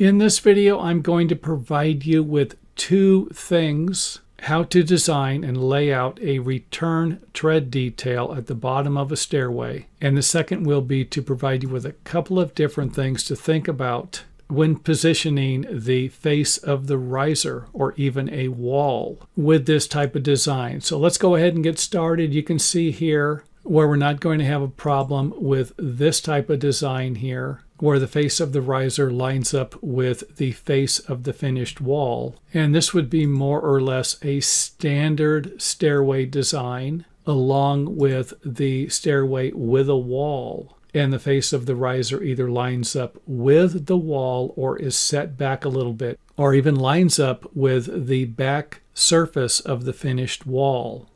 In this video, I'm going to provide you with two things how to design and lay out a return tread detail at the bottom of a stairway. And the second will be to provide you with a couple of different things to think about when positioning the face of the riser or even a wall with this type of design. So let's go ahead and get started. You can see here where we're not going to have a problem with this type of design here where the face of the riser lines up with the face of the finished wall. And this would be more or less a standard stairway design along with the stairway with a wall. And the face of the riser either lines up with the wall or is set back a little bit, or even lines up with the back surface of the finished wall.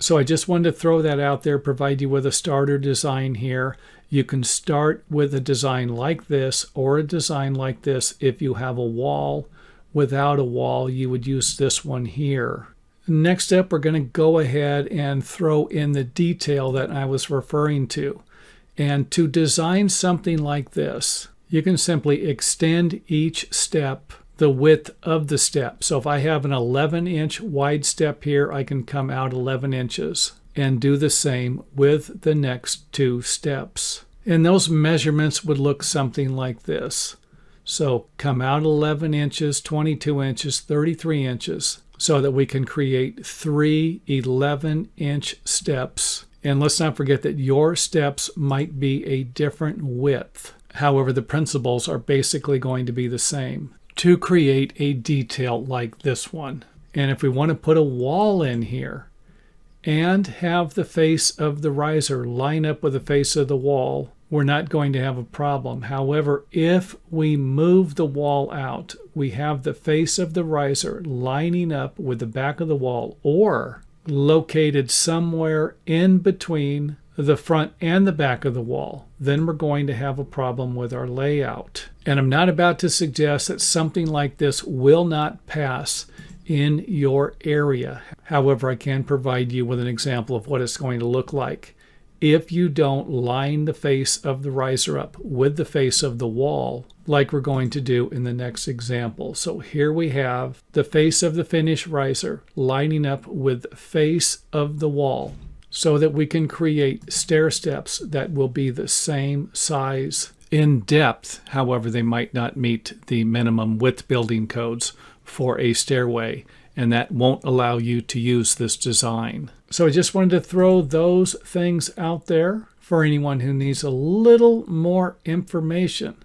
So I just wanted to throw that out there, provide you with a starter design here. You can start with a design like this or a design like this if you have a wall. Without a wall, you would use this one here. Next up, we're going to go ahead and throw in the detail that I was referring to. And to design something like this, you can simply extend each step the width of the step. So if I have an 11 inch wide step here, I can come out 11 inches and do the same with the next two steps. And those measurements would look something like this. So come out 11 inches, 22 inches, 33 inches, so that we can create three 11 inch steps. And let's not forget that your steps might be a different width. However, the principles are basically going to be the same to create a detail like this one. And if we want to put a wall in here and have the face of the riser line up with the face of the wall, we're not going to have a problem. However, if we move the wall out, we have the face of the riser lining up with the back of the wall or located somewhere in between the front and the back of the wall, then we're going to have a problem with our layout. And I'm not about to suggest that something like this will not pass in your area. However, I can provide you with an example of what it's going to look like. If you don't line the face of the riser up with the face of the wall, like we're going to do in the next example. So here we have the face of the finished riser lining up with face of the wall so that we can create stair steps that will be the same size in depth. However, they might not meet the minimum width building codes for a stairway, and that won't allow you to use this design. So I just wanted to throw those things out there for anyone who needs a little more information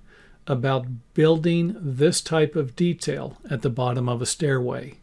about building this type of detail at the bottom of a stairway.